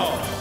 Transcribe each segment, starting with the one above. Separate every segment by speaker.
Speaker 1: Cardinals.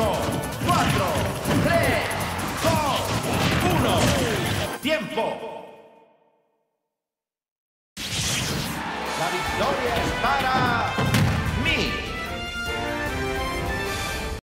Speaker 1: 5, 4, 3, 2, 1. Tiempo. La victoria es para mí.